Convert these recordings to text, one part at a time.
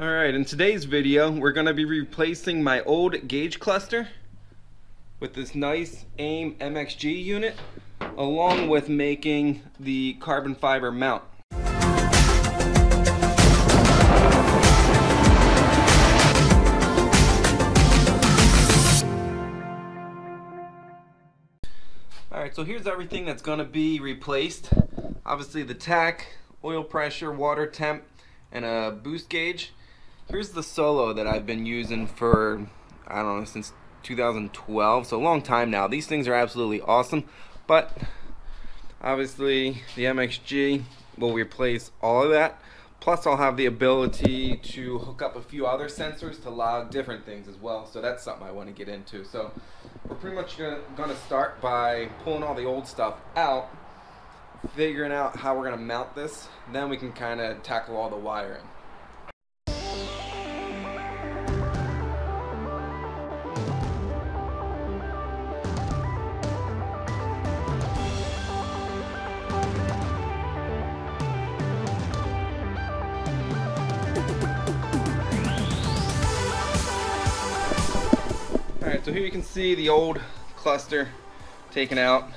Alright, in today's video, we're going to be replacing my old gauge cluster with this nice AIM MXG unit, along with making the carbon fiber mount. Alright, so here's everything that's going to be replaced. Obviously the tach, oil pressure, water temp, and a boost gauge. Here's the solo that I've been using for, I don't know, since 2012, so a long time now. These things are absolutely awesome, but obviously the MXG will replace all of that. Plus I'll have the ability to hook up a few other sensors to log different things as well. So that's something I want to get into. So we're pretty much going to start by pulling all the old stuff out, figuring out how we're going to mount this. Then we can kind of tackle all the wiring. Alright, so here you can see the old cluster taken out.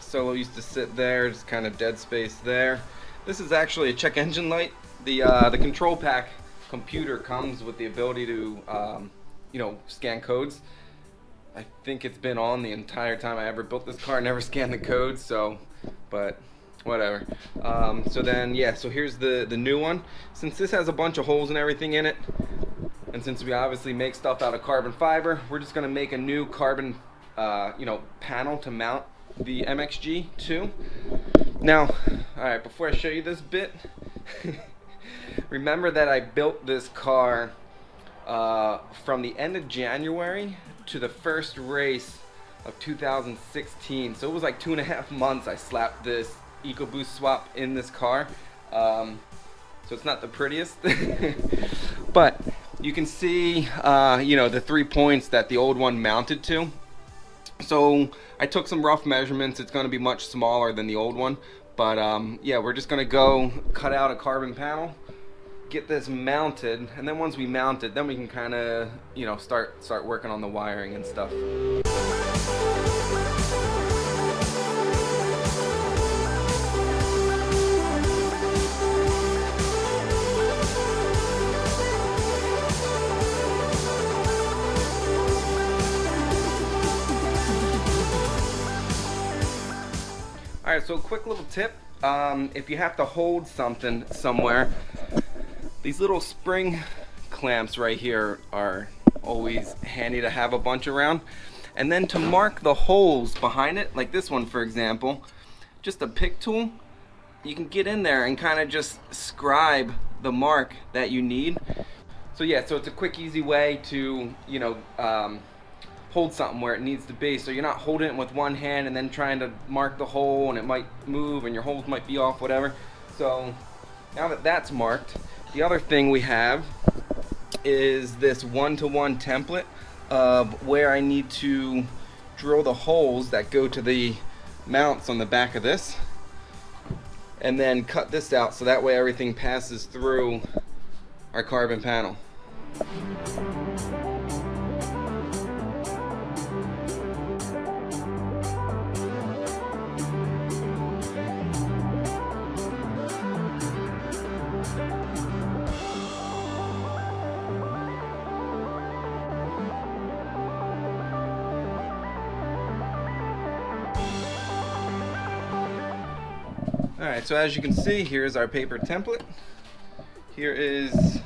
Solo used to sit there, just kind of dead space there. This is actually a check engine light. The, uh, the control pack computer comes with the ability to, um, you know, scan codes. I think it's been on the entire time I ever built this car, never scanned the codes, so, but whatever. Um, so then, yeah, so here's the, the new one. Since this has a bunch of holes and everything in it, and since we obviously make stuff out of carbon fiber, we're just gonna make a new carbon, uh, you know, panel to mount the MXG to. Now, all right, before I show you this bit, remember that I built this car uh, from the end of January to the first race of 2016. So it was like two and a half months I slapped this EcoBoost swap in this car. Um, so it's not the prettiest, but you can see, uh, you know, the three points that the old one mounted to. So I took some rough measurements. It's going to be much smaller than the old one. But um, yeah, we're just going to go cut out a carbon panel, get this mounted, and then once we mount it, then we can kind of, you know, start start working on the wiring and stuff. So a quick little tip. Um, if you have to hold something somewhere, these little spring clamps right here are always handy to have a bunch around. And then to mark the holes behind it, like this one for example, just a pick tool, you can get in there and kind of just scribe the mark that you need. So yeah, so it's a quick easy way to, you know, um, hold something where it needs to be so you're not holding it with one hand and then trying to mark the hole and it might move and your holes might be off whatever so now that that's marked the other thing we have is this one-to-one -one template of where I need to drill the holes that go to the mounts on the back of this and then cut this out so that way everything passes through our carbon panel. Alright, so as you can see, here's our paper template. Here is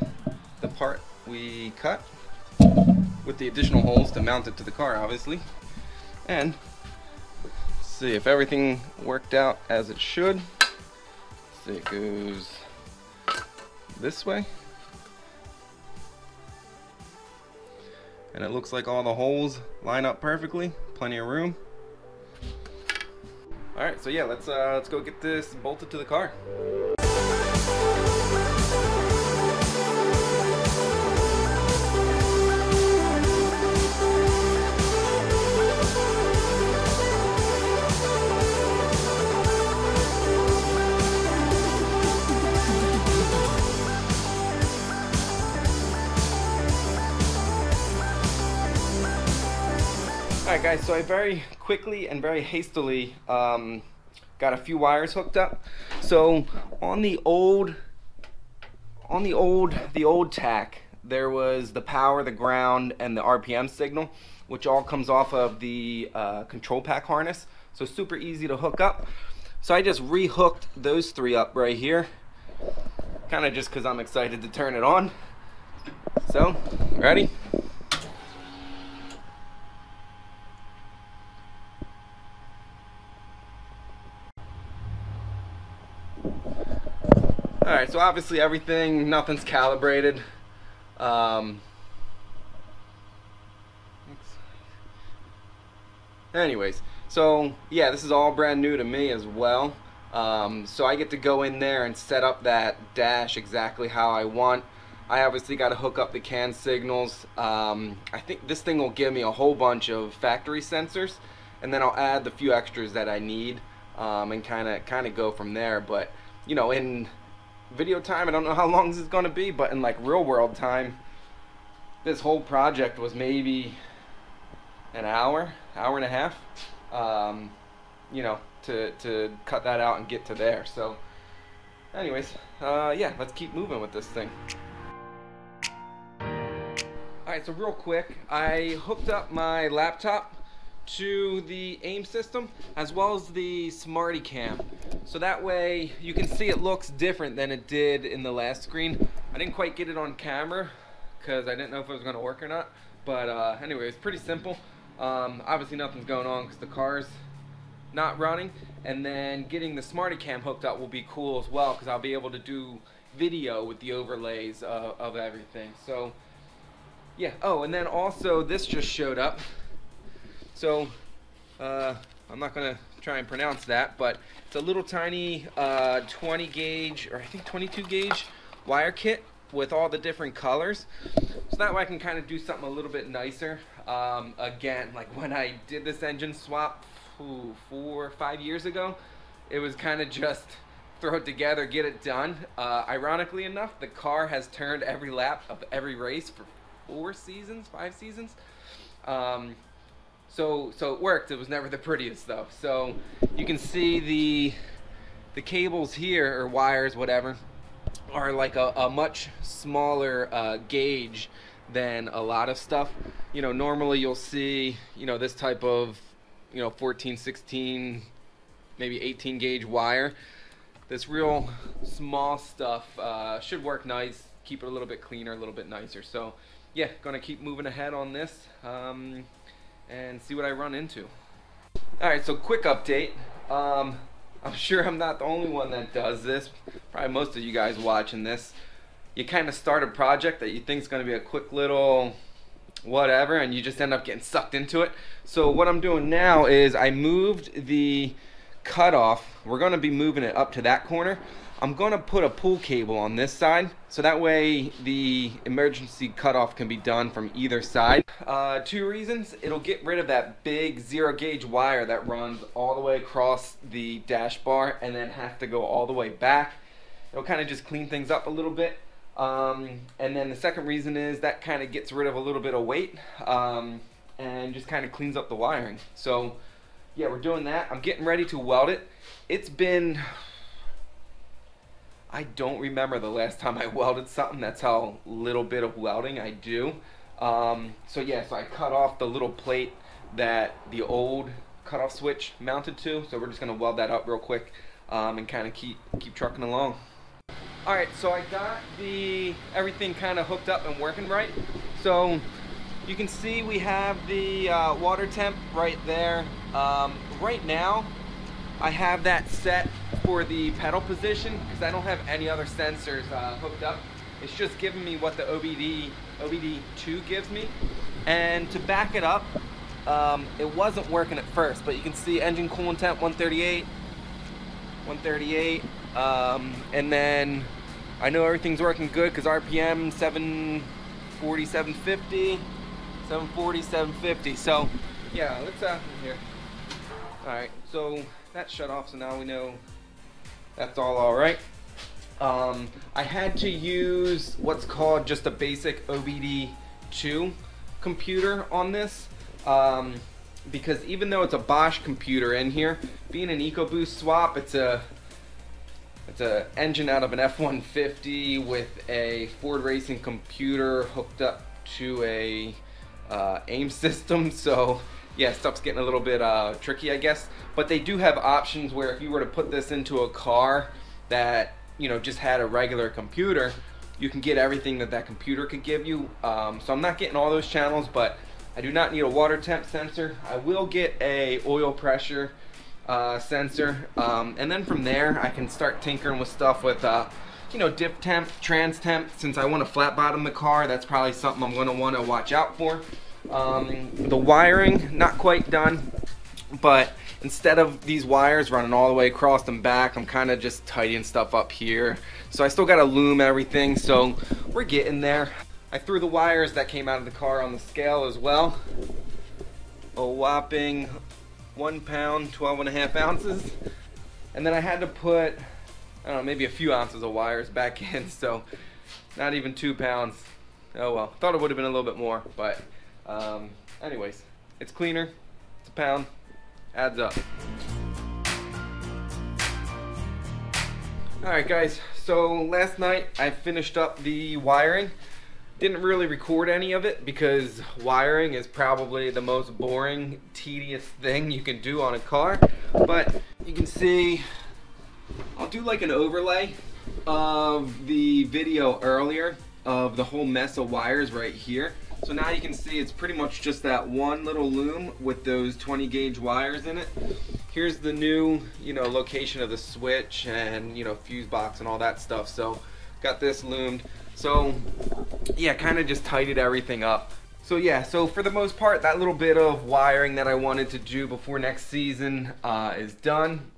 the part we cut with the additional holes to mount it to the car, obviously. And see if everything worked out as it should. see, it goes this way. And it looks like all the holes line up perfectly, plenty of room. All right, so yeah, let's uh, let's go get this bolted to the car. Alright guys, so I very quickly and very hastily um, got a few wires hooked up. So on the old, on the old, the old tach, there was the power, the ground, and the RPM signal, which all comes off of the uh, control pack harness. So super easy to hook up. So I just rehooked those three up right here, kind of just because I'm excited to turn it on. So, ready? Alright, so obviously everything, nothing's calibrated. Um, anyways, so yeah, this is all brand new to me as well. Um, so I get to go in there and set up that dash exactly how I want. I obviously got to hook up the CAN signals. Um, I think this thing will give me a whole bunch of factory sensors, and then I'll add the few extras that I need, um, and kind of kind of go from there. But you know, in video time. I don't know how long this is going to be, but in like real world time, this whole project was maybe an hour, hour and a half. Um, you know, to to cut that out and get to there. So, anyways, uh, yeah, let's keep moving with this thing. Alright, so real quick, I hooked up my laptop to the AIM system as well as the Smarty Cam. So that way you can see it looks different than it did in the last screen. I didn't quite get it on camera because I didn't know if it was going to work or not. But uh, anyway, it's pretty simple. Um, obviously nothing's going on because the car's not running. And then getting the Smarty Cam hooked up will be cool as well because I'll be able to do video with the overlays uh, of everything. So yeah, oh, and then also this just showed up. So, uh, I'm not going to try and pronounce that, but it's a little tiny uh, 20 gauge, or I think 22 gauge wire kit with all the different colors. So that way I can kind of do something a little bit nicer. Um, again, like when I did this engine swap ooh, four or five years ago, it was kind of just throw it together, get it done. Uh, ironically enough, the car has turned every lap of every race for four seasons, five seasons. Um, so so it worked. It was never the prettiest though. So you can see the the cables here or wires, whatever, are like a, a much smaller uh, gauge than a lot of stuff. You know, normally you'll see you know this type of you know 14, 16, maybe 18 gauge wire. This real small stuff uh, should work nice. Keep it a little bit cleaner, a little bit nicer. So yeah, gonna keep moving ahead on this. Um, and see what I run into. Alright, so quick update. Um, I'm sure I'm not the only one that does this. Probably most of you guys watching this. You kind of start a project that you think is going to be a quick little whatever and you just end up getting sucked into it. So what I'm doing now is I moved the cutoff. We're going to be moving it up to that corner. I'm to put a pull cable on this side so that way the emergency cutoff can be done from either side. Uh, two reasons. It'll get rid of that big zero gauge wire that runs all the way across the dash bar and then have to go all the way back. It'll kind of just clean things up a little bit. Um, and then the second reason is that kind of gets rid of a little bit of weight um, and just kind of cleans up the wiring. So yeah, we're doing that. I'm getting ready to weld it. It's been I don't remember the last time I welded something. That's how little bit of welding I do. Um, so yeah, so I cut off the little plate that the old cutoff switch mounted to. So we're just gonna weld that up real quick um, and kind of keep keep trucking along. All right, so I got the everything kind of hooked up and working right. So you can see we have the uh, water temp right there. Um, right now, I have that set for the pedal position because I don't have any other sensors uh, hooked up. It's just giving me what the OBD OBD2 gives me. And to back it up, um, it wasn't working at first, but you can see engine coolant temp 138, 138, um, and then I know everything's working good because RPM 740, 750, 740, 750. So yeah, let's uh here. All right, so that shut off, so now we know that's all all right. Um, I had to use what's called just a basic OBD2 computer on this. Um, because even though it's a Bosch computer in here, being an EcoBoost swap, it's a it's a engine out of an F-150 with a Ford Racing computer hooked up to a uh, AIM system. So yeah, stuff's getting a little bit uh, tricky, I guess. But they do have options where if you were to put this into a car that you know just had a regular computer, you can get everything that that computer could give you. Um, so I'm not getting all those channels, but I do not need a water temp sensor. I will get a oil pressure uh, sensor, um, and then from there I can start tinkering with stuff with, uh, you know, diff temp, trans temp. Since I want to flat bottom the car, that's probably something I'm going to want to watch out for. Um, the wiring, not quite done, but instead of these wires running all the way across and back, I'm kind of just tidying stuff up here. So I still got to loom everything, so we're getting there. I threw the wires that came out of the car on the scale as well. A whopping one pound, 12 and a half ounces. And then I had to put, I don't know, maybe a few ounces of wires back in, so not even two pounds. Oh well, thought it would have been a little bit more, but um, anyways, it's cleaner, it's a pound, adds up. Alright guys, so last night I finished up the wiring. Didn't really record any of it because wiring is probably the most boring, tedious thing you can do on a car. But you can see, I'll do like an overlay of the video earlier of the whole mess of wires right here. So now you can see it's pretty much just that one little loom with those 20 gauge wires in it. Here's the new, you know, location of the switch and, you know, fuse box and all that stuff. So got this loomed. So yeah, kind of just tidied everything up. So yeah, so for the most part, that little bit of wiring that I wanted to do before next season uh, is done.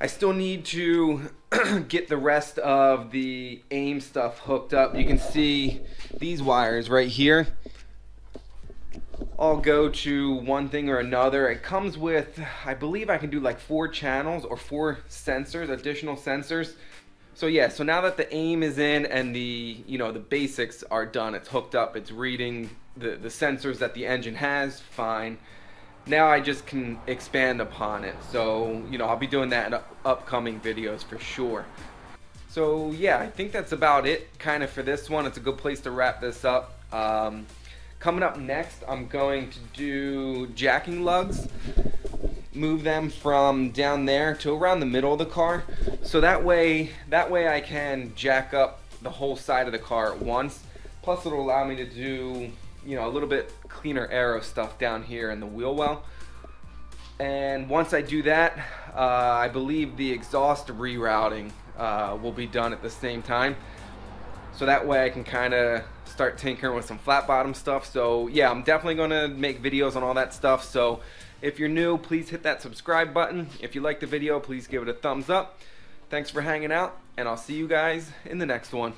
I still need to get the rest of the AIM stuff hooked up. You can see these wires right here all go to one thing or another. It comes with, I believe I can do like four channels or four sensors, additional sensors. So yeah, so now that the aim is in and the, you know, the basics are done, it's hooked up, it's reading the, the sensors that the engine has, fine. Now I just can expand upon it. So, you know, I'll be doing that in upcoming videos for sure. So yeah, I think that's about it kind of for this one. It's a good place to wrap this up. Um, coming up next, I'm going to do jacking lugs move them from down there to around the middle of the car. So that way, that way I can jack up the whole side of the car at once. Plus it'll allow me to do, you know, a little bit cleaner aero stuff down here in the wheel well. And once I do that, uh, I believe the exhaust rerouting uh, will be done at the same time. So that way I can kind of start tinkering with some flat bottom stuff. So yeah, I'm definitely going to make videos on all that stuff. So if you're new, please hit that subscribe button. If you like the video, please give it a thumbs up. Thanks for hanging out, and I'll see you guys in the next one.